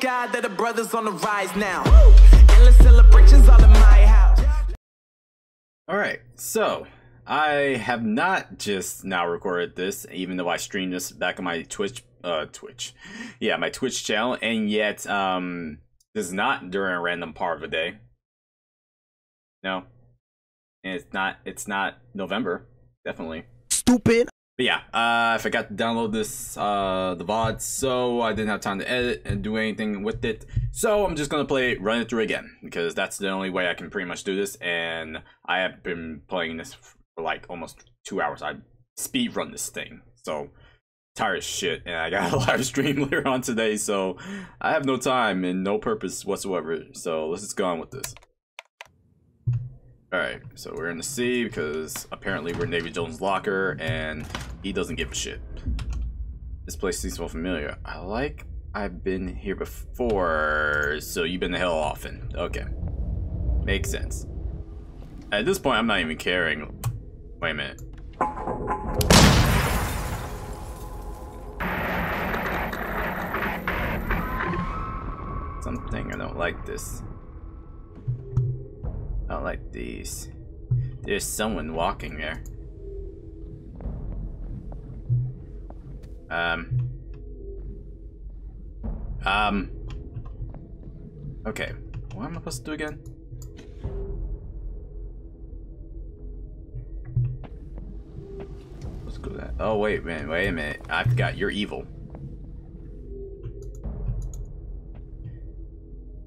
thank God that the brothers on the rise now. Endless celebrations all in my house. Alright, so I have not just now recorded this, even though I streamed this back on my Twitch, uh, Twitch, yeah, my Twitch channel, and yet, um, this is not during a random part of the day. No, and it's not. It's not November, definitely. Stupid. But yeah, uh, I forgot to download this, uh, the VOD, so I didn't have time to edit and do anything with it. So I'm just gonna play, run it through again, because that's the only way I can pretty much do this, and I have been playing this for like almost two hours. I speed run this thing, so tired as shit, and I got a live stream later on today, so I have no time and no purpose whatsoever. So let's just go on with this. Alright, so we're in the sea because apparently we're Davy Jones' locker and he doesn't give a shit. This place seems so familiar. I like I've been here before, so you've been to hell often. Okay. Makes sense. At this point, I'm not even caring. Wait a minute. Something, I don't like this. I don't like these. There's someone walking there. Um. Um. Okay. What am I supposed to do again? Let's go that. Oh wait, man. Wait a minute. I forgot. You're evil.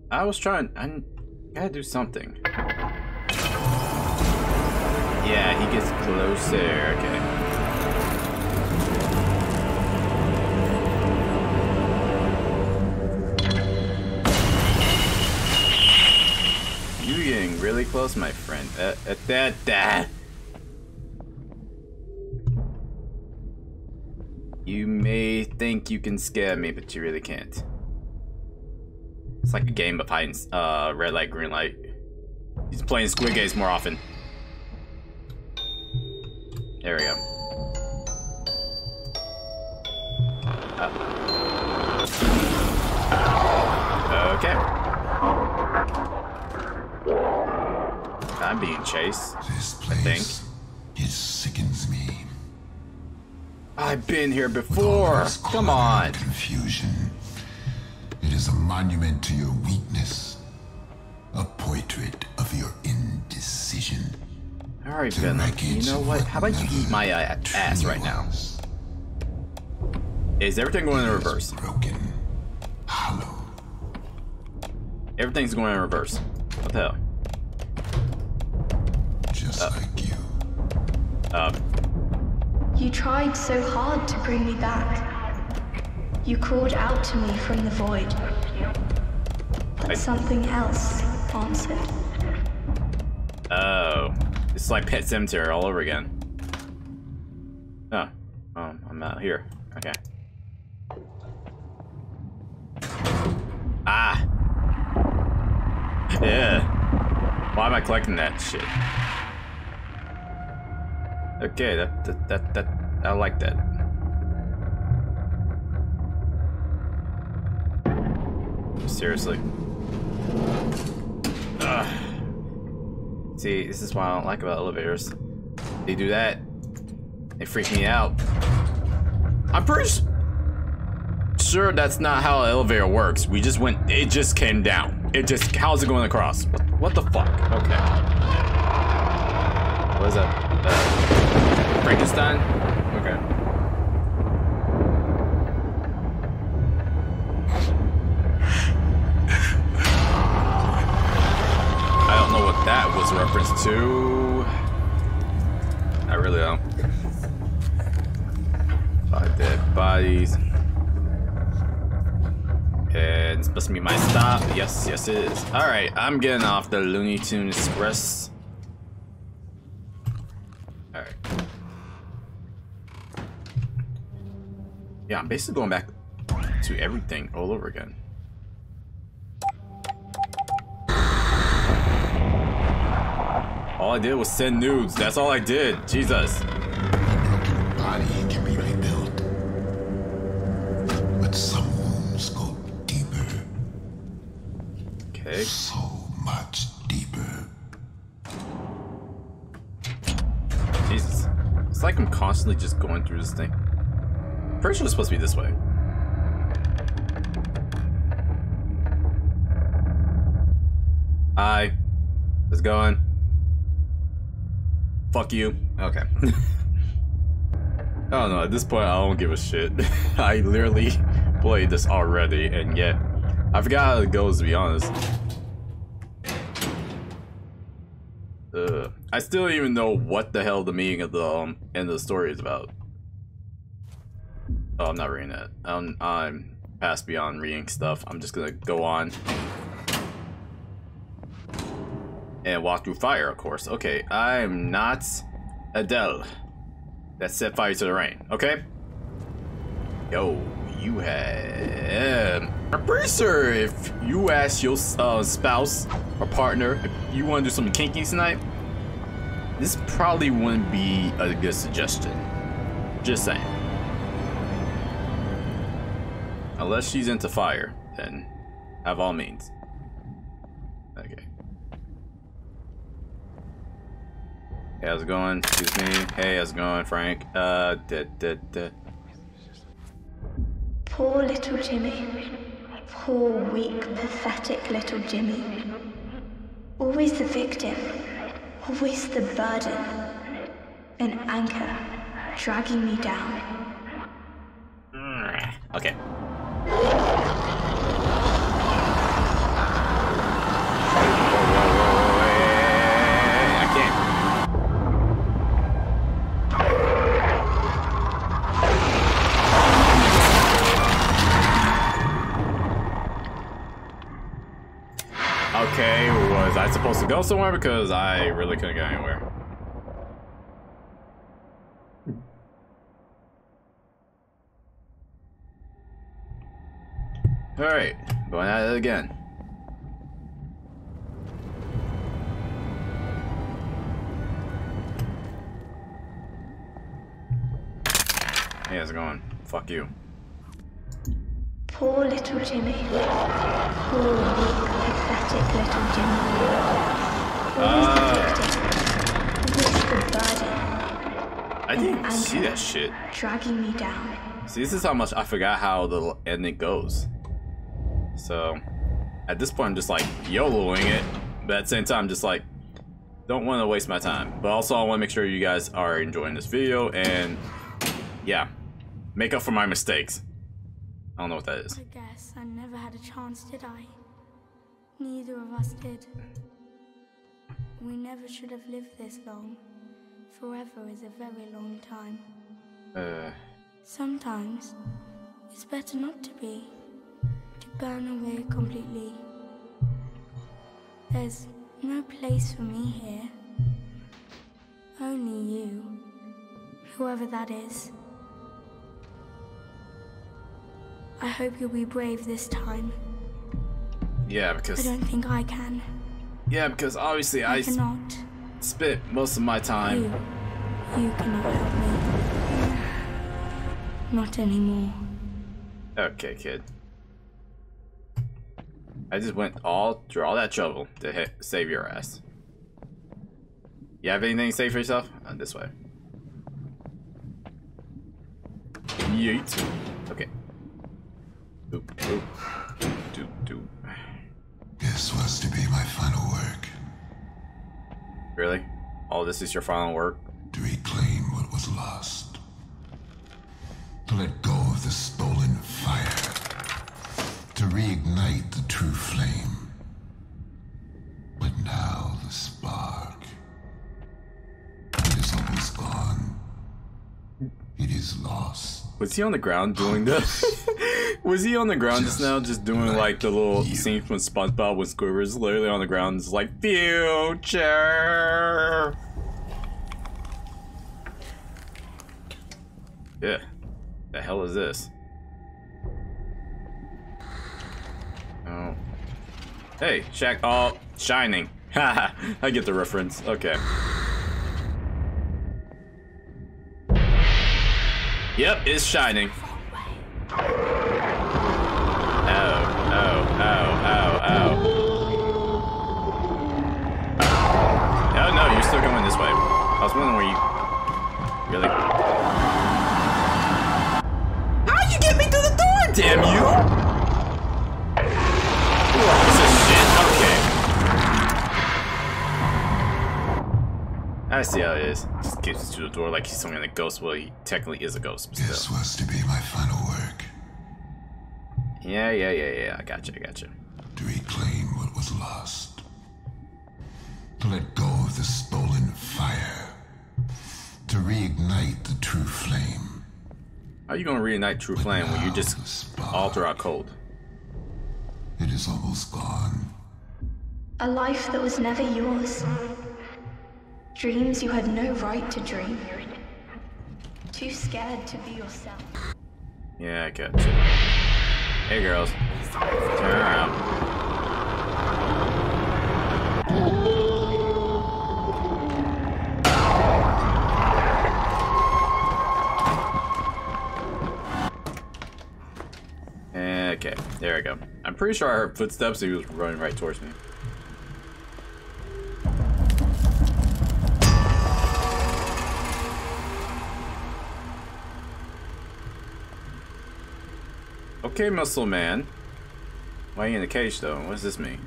I was trying. I gotta do something. Yeah, he gets closer. Okay. You're getting really close, my friend. At uh, that, that. You may think you can scare me, but you really can't. It's like a game of hide and, uh, red light, green light. He's playing Squid Games more often. Here before. Come on. Confusion. It is a monument to your weakness. A portrait of your indecision. All right, Venom. You know what? How about you eat my uh, ass right now? Is everything going in reverse? Broken, hollow. Everything's going in reverse. What the hell? just like you. Um, You tried so hard to bring me back. You called out to me from the void. But I- something else answered. oh, it's like Pet Sematary all over again. Oh, um, I'm out here. Okay. Ah. Yeah. Why am I collecting that shit? Okay, that that that, that I like that. Seriously. Ugh. See, this is what I don't like about elevators. They do that. They freak me out. I'm pretty sure that's not how an elevator works. We just went, it just came down. It just, how's it going across? What, what the fuck? Okay. What is that? Frankenstein? Okay. I don't know what that was a reference to. I really don't. Five dead bodies. And it's supposed to be my stop. Yes, yes it is. Alright, I'm getting off the Looney Tune Express. Alright. Yeah, I'm basically going back to everything all over again. All I did was send nudes. That's all I did. Jesus. A broken body can be rebuilt. But some wounds go deeper. Okay. so much deeper. Jesus. It's like I'm constantly just going through this thing. Pretty sure it's supposed to be this way. Hi. How's it going? Fuck you. Okay. I don't know, at this point I don't give a shit. I literally played this already and yet I forgot how it goes to be honest. Uh, I still don't even know what the hell the meaning of the um, end of the story is about. Oh, I'm not reading that. I'm, I'm past beyond reading stuff. I'm just gonna go on and walk through fire, of course. Okay, I'm not Adele that set fire to the rain. Okay. Yo, you have. I'm pretty sure if you ask your uh, spouse or partner if you want to do something kinky tonight, this probably wouldn't be a good suggestion. Just saying. Unless she's into fire, then have all means. Okay. Hey, how's it going? Excuse me. Hey, how's it going, Frank? Uh, da, da, da. Poor little Jimmy. Poor, weak, pathetic little Jimmy. Always the victim. Always the burden. An anchor dragging me down. Okay. Okay, was I supposed to go somewhere? Because I really couldn't go anywhere. Alright, going at it again. Hey, how's it going? Fuck you. Poor little Jimmy. Poor, weak, pathetic little Jimmy. Always the victim. The burden. I didn't even see that shit. Dragging me down. See, this is how much I forgot how the ending goes. So, at this point, I'm just like YOLOing it, but at the same time, just like don't want to waste my time. But also, I want to make sure you guys are enjoying this video and yeah, make up for my mistakes. I don't know what that is. I guess I never had a chance, did I? Neither of us did. We never should have lived this long. Forever is a very long time. Uh, Sometimes it's better not to be, burn away completely. There's no place for me here. Only you, whoever that is. I hope you'll be brave this time. yeah, because I don't think I can. yeah, because obviously I I cannot. spent most of my time. You, time. you cannot help me. Not anymore. Okay, kid. I just went all through all that trouble to hit, save your ass. You have anything to say for yourself? Uh, this way. Yeet. Okay. Oop, oop. Doop, doop. This was to be my final work, Really? All this is your final work? to reclaim what was lost. To let go of the stolen fire. To reignite the true flame. But now the spark. It is almost gone. It is lost. Was he on the ground doing this? was he on the ground just now, just doing like the little scene from SpongeBob when Squidward's literally on the ground, just like future? Yeah. The hell is this? Oh. Hey, Shaq. Oh, Shining. I get the reference. Okay. Yep, it's Shining. Oh, oh, oh, oh, oh. Oh no, you're still going this way. I was wondering where you... Really? How'd you get me through the door, damn you? I see how it is. Just gets to the door like he's some kind of ghost. Well, he technically is a ghost, but This still. was to be my final work. Yeah, yeah, yeah, yeah. I gotcha, I gotcha. To reclaim what was lost. To let go of the stolen fire. To reignite the true flame. How are you gonna reignite True Flame when you just spark. alter our code? It is almost gone. A life that was never yours. Dreams you had no right to dream. Too scared to be yourself. Yeah, I gotcha. Hey, girls. Turn around. Okay, there we go. I'm pretty sure I heard footsteps. He was running right towards me. Okay, Muscle Man. Why are you in the cage, though? What does this mean?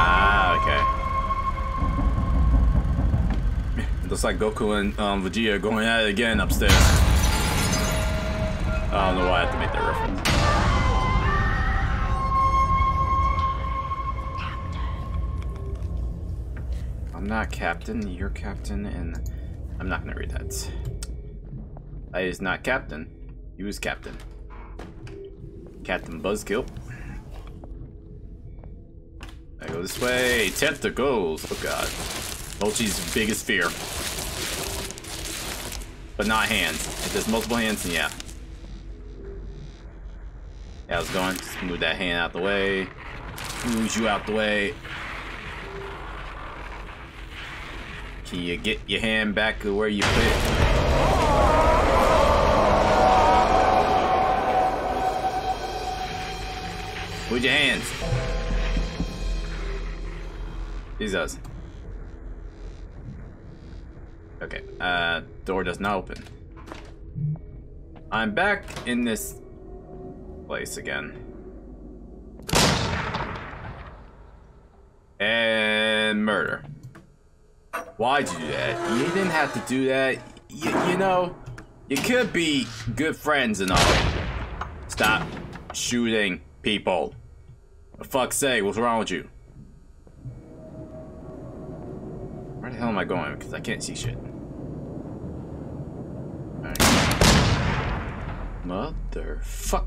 Ah, okay. Looks like Goku and um, Vegeta going at it again upstairs. I don't know why I have to make that reference. Not captain, you're captain, and I'm not gonna read that. I is not captain, you is captain. Captain Buzzkill. I go this way. Tentacles. Oh god. Mochi's biggest fear. But not hands. If there's multiple hands, then yeah. Yeah, I was going. Just move that hand out the way. Move you out the way. Can you get your hand back to where you put it? With your hands. Jesus. Okay, uh, door does not open. I'm back in this place again. And murder. Why'd you do that? You didn't have to do that. You, you know, you could be good friends and all. Stop shooting people. For fuck's sake, what's wrong with you? Where the hell am I going? Because I can't see shit. Alright. Motherfuck.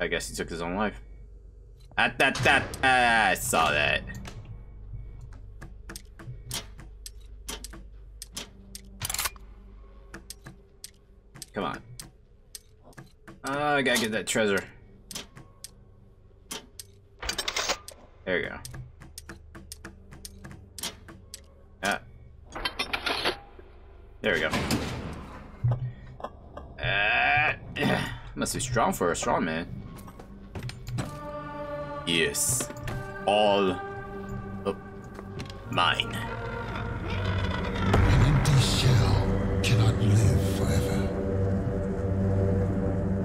I guess he took his own life. At that that ah, I saw that. Come on. Oh, I gotta get that treasure. There we go. Ah. There we go. Ah. must be strong for a strong man. Yes. All of mine. An empty shell cannot live forever.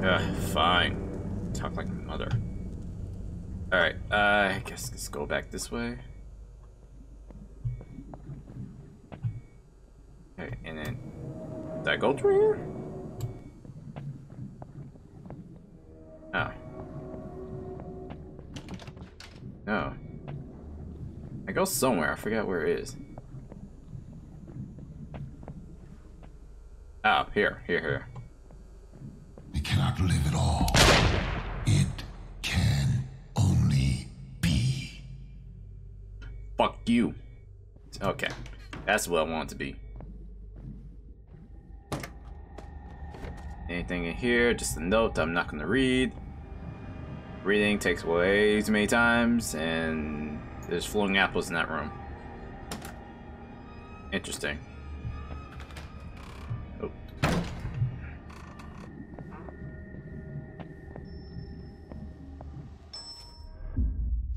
Ugh, fine. Talk like my mother. Alright, uh, I guess let's go back this way. Okay, and then... Did I go through here? Somewhere, I forgot where it is. Oh, here, here, here. It cannot live at all. It can only be. Fuck you. Okay. That's what I want it to be. Anything in here? Just a note I'm not gonna read. Reading takes way too many times, and there's floating apples in that room. Interesting. Oh.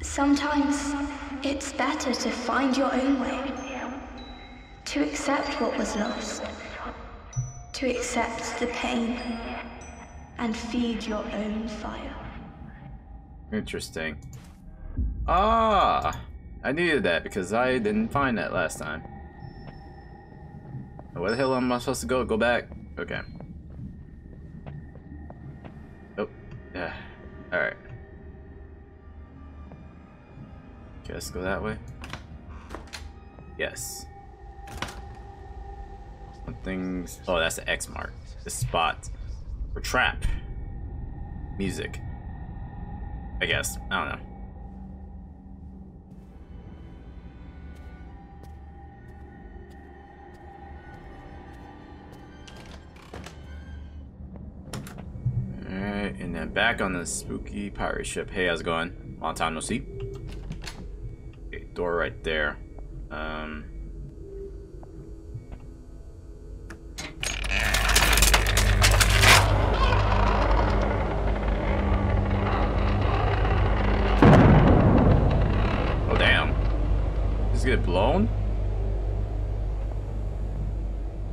Sometimes it's better to find your own way, to accept what was lost, to accept the pain, and feed your own fire. Interesting. Ah, I needed that because I didn't find that last time. Where the hell am I supposed to go? Go back? Okay. Oh, yeah. Alright. Okay, let's go that way. Yes. Something's. Oh, that's the X mark. The spot. For trap. Music. I guess. I don't know. Alright, and then back on the spooky pirate ship. Hey, how's it going? Long time no see. Okay, door right there. Um. Oh, damn. Just get blown?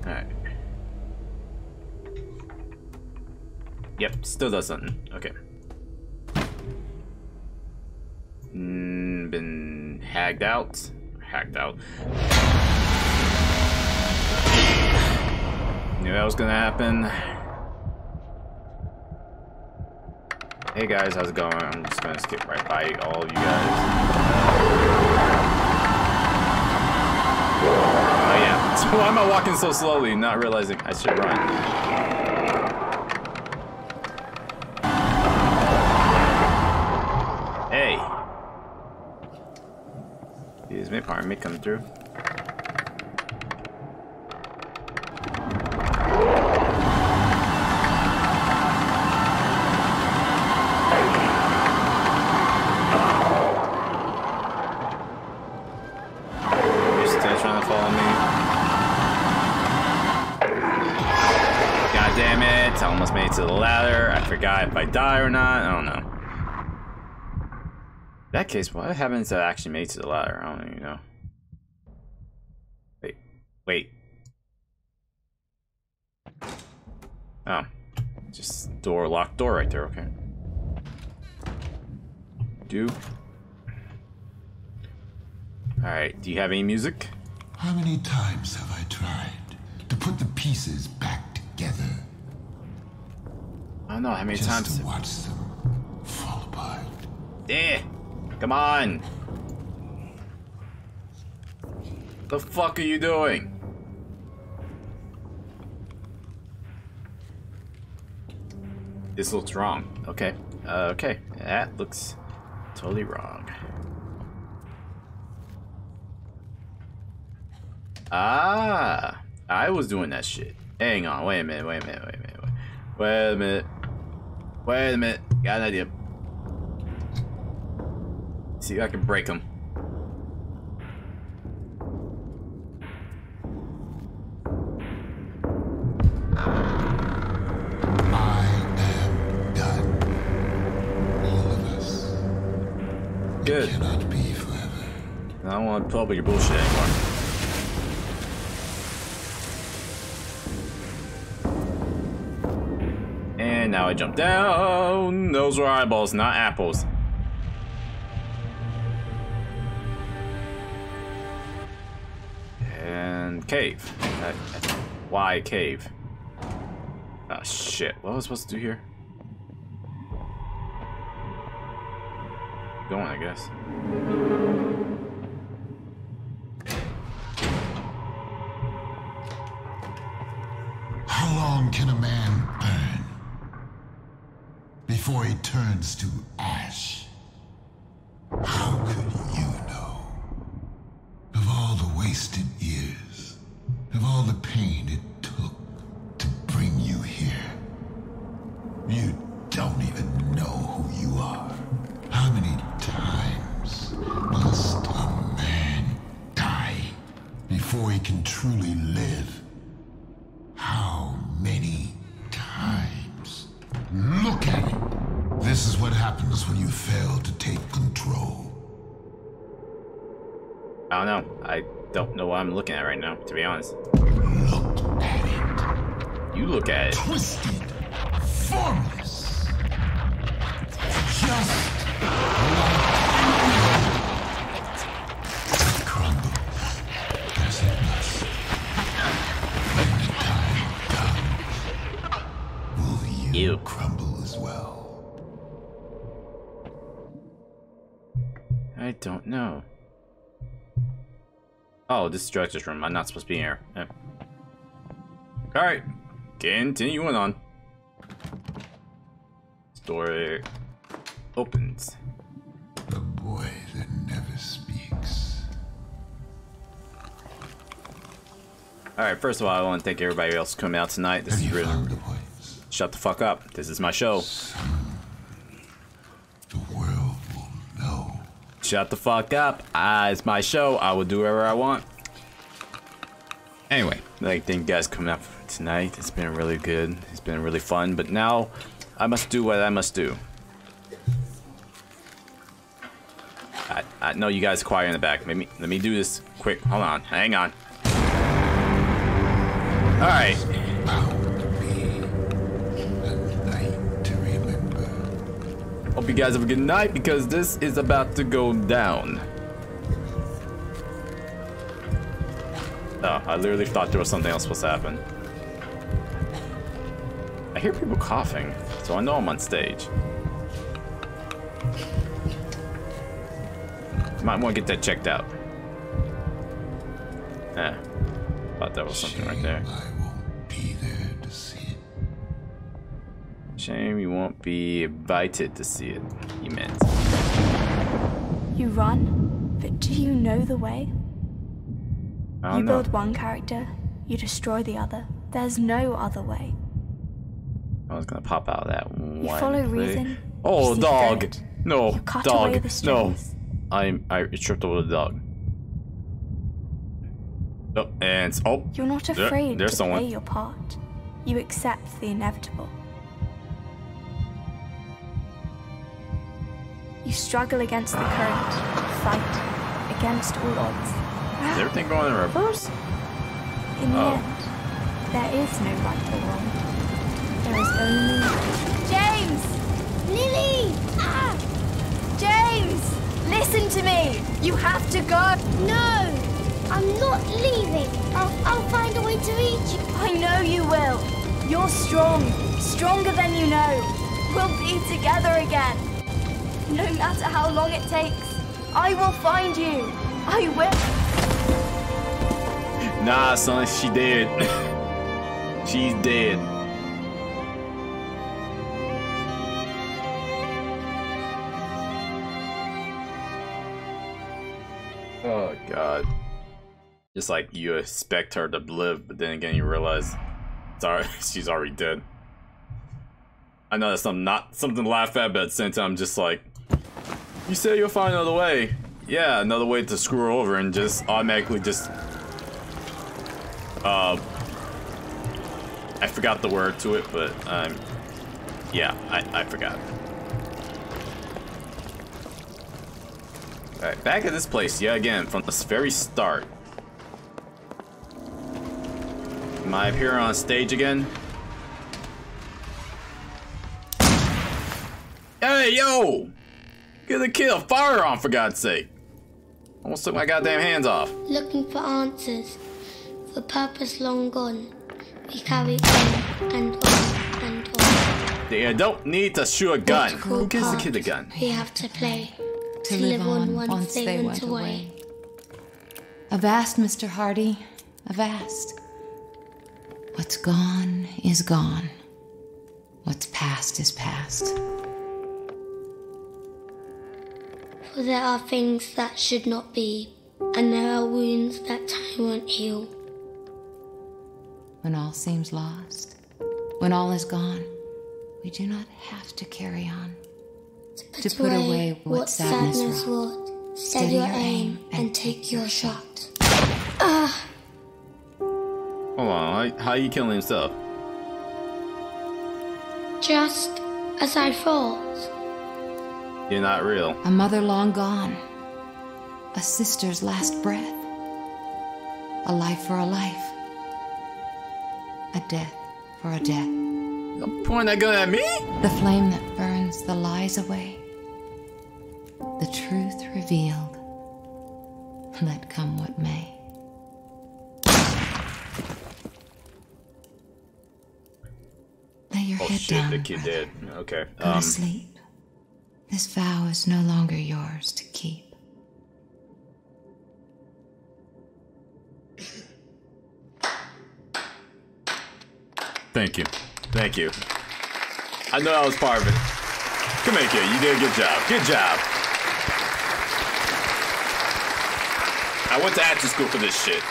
Alright. Yep, still does something. Okay. Mm, been hagged out. Hacked out. Knew that was gonna happen. Hey guys, how's it going? I'm just gonna skip right by all you guys. Oh yeah. So why am I walking so slowly, not realizing I should run? Ladder. I forgot if I die or not. I don't know. In that case, what happens if I actually made it to the ladder? I don't even know. Wait, wait. Oh, just door, locked door right there, okay. Do. Alright, do you have any music? How many times have I tried to put the pieces back together I don't know, how many just times? to watch them fall apart? Eh, come on. The fuck are you doing? This looks wrong. Okay. Uh, okay. That looks totally wrong. Ah, I was doing that shit. Hang on. Wait a minute. Wait a minute. Wait a minute. Wait, wait a minute. Wait a minute. Got an idea. See if I can break them. I don't want to put up with your bullshit anymore. And now I jump down. Those were eyeballs, not apples. And cave. Why cave? Oh shit. What was I supposed to do here? Going, I guess. Long can a man burn before he turns to ash? Happens when you fail to take control. I don't know. I don't know what I'm looking at right now, to be honest. Look at You look at it. it. Twisted. Formless. Just crumble don't know. Oh, this is director's room. I'm not supposed to be here. Eh. Alright. Continuing on. Story opens. The boy that never speaks. Alright, first of all, I want to thank everybody else for coming out tonight. This Have is really. found a voice? Shut the fuck up. This is my show. The world will know. Shut the fuck up. Ah, it's my show. I will do whatever I want. Anyway, like, thank you guys for coming out tonight. It's been really good. It's been really fun. But now, I must do what I must do. I, I know you guys quiet in the back. Let me let me do this quick. Hold on. Hang on. All right. Hope you guys have a good night because this is about to go down. Oh, I literally thought there was something else supposed to happen. I hear people coughing, so I know I'm on stage. Might want to get that checked out. Yeah. Thought that was something right there. Shame you won't be invited to see it, he meant. You run, but do you know the way? You know. build one character, you destroy the other. There's no other way. I was gonna pop out that one. You follow play. reason. Oh, you dog! fit. No, You dog! no. I'm I tripped over the dog. Oh, and oh, You're not there- afraid there's to someone. play your part. You accept the inevitable. You struggle against the current, fight against all odds. Is everything going in reverse? In the Oh. end, there is no right or wrong. There is only James! Lily! Ah! James! Listen to me! You have to go! No! I'm not leaving. I'll, I'll find a way to reach you. I know you will. You're strong, stronger than you know. We'll be together again. No matter how long it takes, I will find you. I will. Nah, son, she dead. She's dead. Oh god. Just like you expect her to live, but then again you realize sorry, she's already dead. I know that's something not something to laugh at, but at the same time I'm just like You say you'll find another way. Yeah, another way to screw her over and just automatically just uh, I forgot the word to it, but um, yeah, I, I forgot. Alright, back at this place, yeah, again, from the very start. Am I here on stage again? Hey, yo! Get the kill, fire on for God's sake! Almost took my goddamn hands off. Looking for answers. For purpose long gone. We carry on and on and on. You don't need to shoot a gun. Who gives the part kid a gun? We have to play. to live on once they went away. Avast, Mr. Hardy, avast. What's gone is gone. What's past is past. There are things that should not be, and there are wounds that time won't heal. When all seems lost, when all is gone, we do not have to carry on. To put away what sadness wrought. Steady your aim and take your shot. Ah! Hold on, how, how you killing himself? Just as I thought. You're not real. A mother long gone, a sister's last breath, a life for a life, a death for a death. Don't point that gun at me! The flame that burns the lies away, the truth revealed. Let come what may. Lay your Oh head shit, down. the kid brother. dead. Okay. Go Um, to sleep. This vow is no longer yours to keep. thank you. Thank you. I know I was part of it. Come here, kid. You did a good job. Good job. I went to acting school for this shit.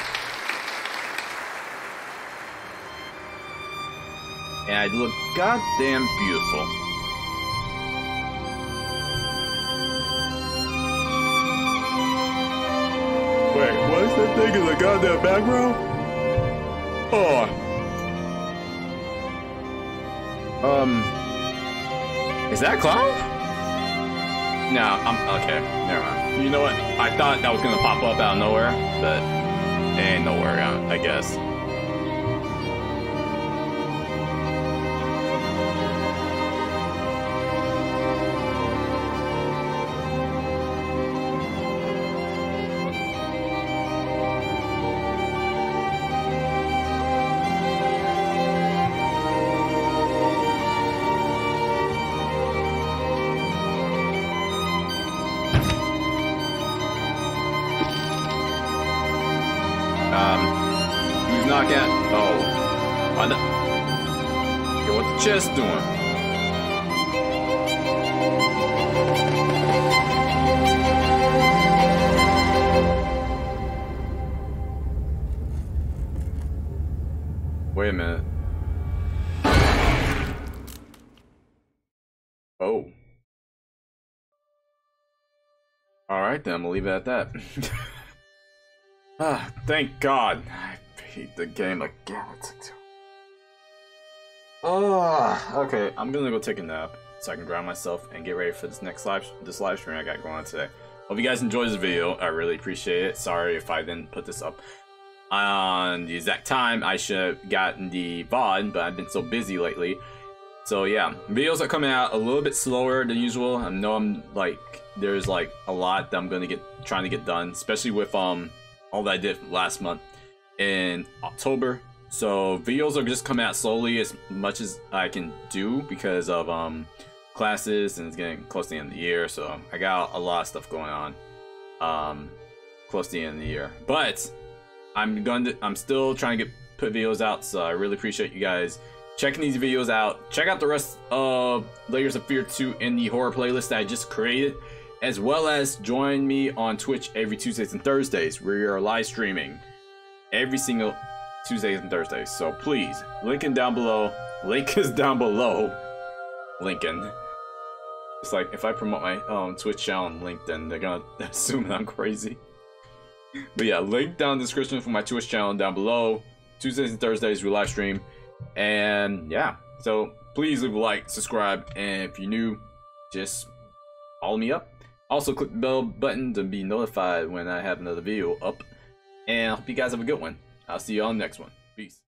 And I look goddamn beautiful. That thing in the goddamn background? Oh. Um. Is that Clown? No, I'm okay. Never mind. You know what? I thought that was gonna pop up out of nowhere, but it ain't nowhere, I guess. All right, then we'll leave it at that. Ah, thank God. I beat the game again. Oh, okay. I'm gonna go take a nap so I can ground myself and get ready for this next live this live stream I got going on today. Hope you guys enjoyed this video. I really appreciate it. Sorry if I didn't put this up on the exact time. I should have gotten the VOD, but I've been so busy lately. So yeah, videos are coming out a little bit slower than usual. I know I'm like there's like a lot that I'm gonna get trying to get done, especially with um all that I did last month in October. So videos are just coming out slowly as much as I can do because of um classes and it's getting close to the end of the year. So I got a lot of stuff going on um close to the end of the year. But I'm going to I'm still trying to get put videos out, so I really appreciate you guys checking these videos out. Check out the rest of Layers of Fear 2 in the horror playlist that I just created, as well as join me on Twitch every Tuesdays and Thursdays where we are live streaming every single Tuesdays and Thursdays. So please, Lincoln down below. Link is down below. Lincoln. It's like if I promote my um, Twitch channel on LinkedIn, they're gonna assume I'm crazy. But yeah, link down in the description for my Twitch channel down below. Tuesdays and Thursdays we live stream. And yeah, so please leave a like, subscribe, and if you're new, just follow me up. Also click the bell button to be notified when I have another video up. And I hope you guys have a good one. I'll see you on the next one. Peace.